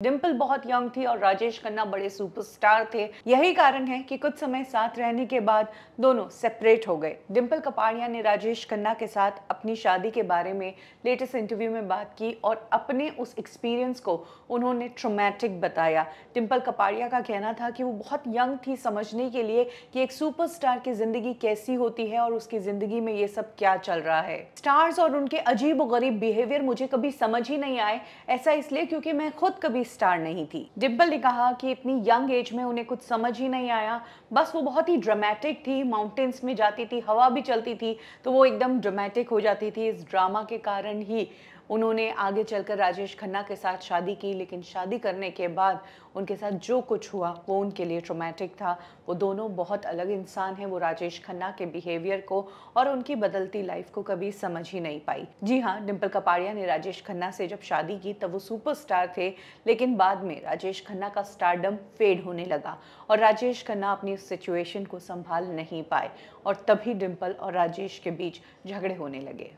डिम्पल बहुत यंग थी और राजेश खन्ना बड़े सुपरस्टार थे। यही कारण है कि कुछ समय साथ रहने के बाद दोनों सेपरेट हो गए। डिम्पल कपाड़िया ने राजेश खन्ना के साथ अपनी शादी के बारे में लेटेस्ट इंटरव्यू में बात की और अपने उस एक्सपीरियंस को उन्होंने ट्रोमैटिक बताया। डिम्पल कपाड़िया का कहना था कि वो बहुत यंग थी समझने के लिए कि एक सुपरस्टार की ज़िंदगी कैसी होती है और उसकी ज़िंदगी में ये सब क्या चल रहा है। स्टार्स और उनके अजीब गरीब बिहेवियर मुझे कभी समझ ही नहीं आए। ऐसा इसलिए क्योंकि मैं खुद कभी स्टार नहीं थी। डिब्बल ने कहा कि इतनी यंग एज में उन्हें कुछ समझ ही नहीं आया। बस वो बहुत ही ड्रामेटिक थी माउंटेन्स में जाती थी, हवा भी चलती थी तो वो एकदम ड्रामेटिक हो जाती थी इस ड्रामा के कारण ही। उन्होंने आगे चलकर राजेश खन्ना के साथ शादी की, लेकिन शादी करने के बाद उनके साथ जो कुछ हुआ, वो उनके लिए ट्रोमैटिक था। वो दोनों बहुत अलग इंसान हैं, वो राजेश खन्ना के बिहेवियर को और उनकी बदलती लाइफ को कभी समझ ही नहीं पाई। जी हाँ डिम्पल कपाड़िया ने राजेश खन्ना से जब शादी की, तब वो सुपरस्टार थे, लेकिन बाद में राजेश खन्ना का स्टारडम फेड होने लगा और राजेश खन्ना अपनी सिचुएशन को संभाल नहीं पाए और तभी डिम्पल और राजेश के बीच झगड़े होने लगे।